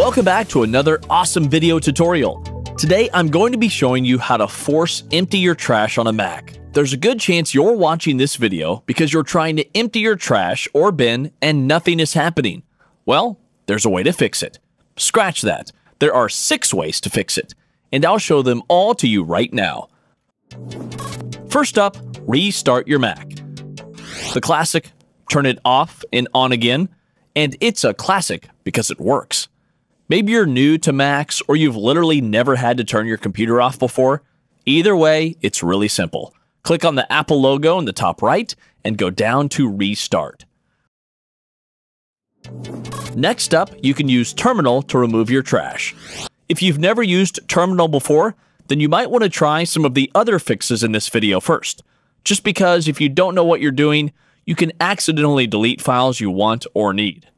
Welcome back to another awesome video tutorial. Today I'm going to be showing you how to force empty your trash on a Mac. There's a good chance you're watching this video because you're trying to empty your trash or bin and nothing is happening. Well, there's a way to fix it. Scratch that. There are six ways to fix it, and I'll show them all to you right now. First up, restart your Mac. The classic, turn it off and on again, and it's a classic because it works. Maybe you're new to Macs or you've literally never had to turn your computer off before. Either way, it's really simple. Click on the Apple logo in the top right and go down to Restart. Next up, you can use Terminal to remove your trash. If you've never used Terminal before, then you might want to try some of the other fixes in this video first. Just because if you don't know what you're doing, you can accidentally delete files you want or need.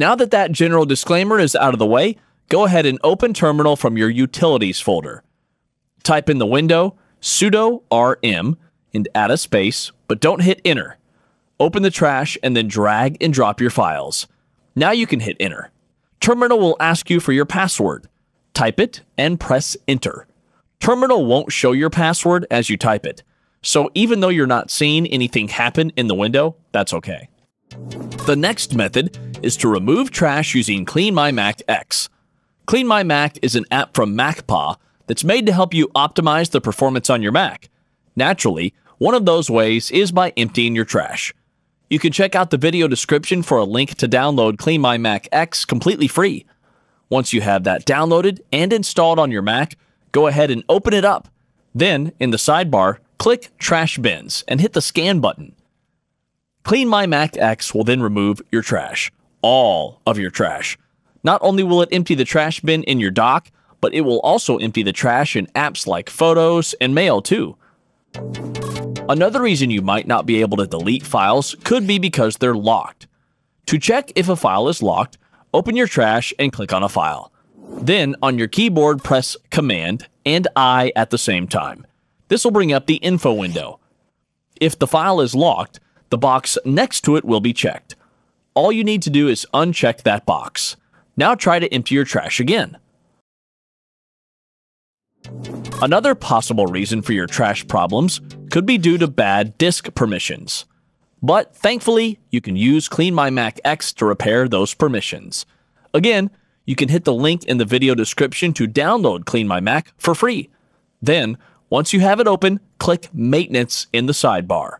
Now that that general disclaimer is out of the way, go ahead and open Terminal from your Utilities folder. Type in the window sudo rm and add a space, but don't hit enter. Open the trash and then drag and drop your files. Now you can hit enter. Terminal will ask you for your password. Type it and press enter. Terminal won't show your password as you type it. So even though you're not seeing anything happen in the window, that's okay. The next method is to remove trash using CleanMyMac X. CleanMyMac is an app from MacPaw that's made to help you optimize the performance on your Mac. Naturally, one of those ways is by emptying your trash. You can check out the video description for a link to download CleanMyMac X completely free. Once you have that downloaded and installed on your Mac, go ahead and open it up. Then, in the sidebar, click Trash Bins and hit the Scan button. CleanMyMac X will then remove your trash all of your trash. Not only will it empty the trash bin in your dock, but it will also empty the trash in apps like Photos and Mail too. Another reason you might not be able to delete files could be because they're locked. To check if a file is locked, open your trash and click on a file. Then on your keyboard press Command and I at the same time. This will bring up the info window. If the file is locked, the box next to it will be checked. All you need to do is uncheck that box. Now try to empty your trash again. Another possible reason for your trash problems could be due to bad disk permissions. But thankfully, you can use CleanMyMac X to repair those permissions. Again, you can hit the link in the video description to download CleanMyMac for free. Then, once you have it open, click Maintenance in the sidebar.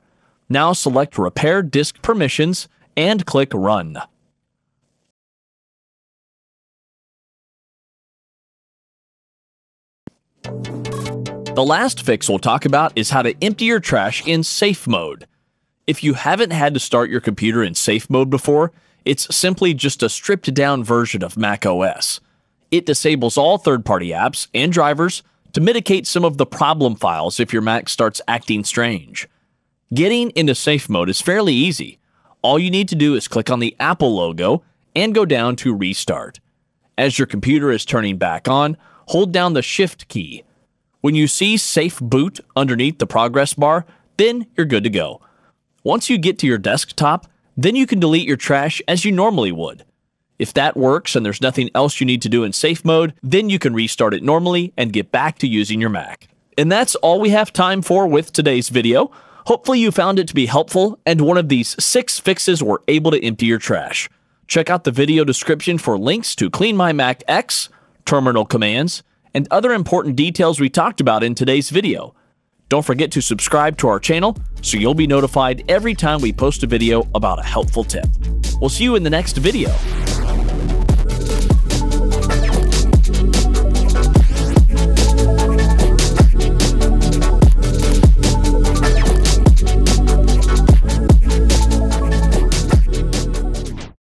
Now select Repair Disk Permissions and click Run. The last fix we'll talk about is how to empty your trash in safe mode. If you haven't had to start your computer in safe mode before, it's simply just a stripped down version of Mac OS. It disables all third party apps and drivers to mitigate some of the problem files if your Mac starts acting strange. Getting into safe mode is fairly easy all you need to do is click on the Apple logo and go down to Restart. As your computer is turning back on, hold down the Shift key. When you see Safe Boot underneath the progress bar, then you're good to go. Once you get to your desktop, then you can delete your trash as you normally would. If that works and there's nothing else you need to do in safe mode, then you can restart it normally and get back to using your Mac. And that's all we have time for with today's video. Hopefully you found it to be helpful and one of these six fixes were able to empty your trash. Check out the video description for links to CleanMyMac X, terminal commands, and other important details we talked about in today's video. Don't forget to subscribe to our channel so you'll be notified every time we post a video about a helpful tip. We'll see you in the next video.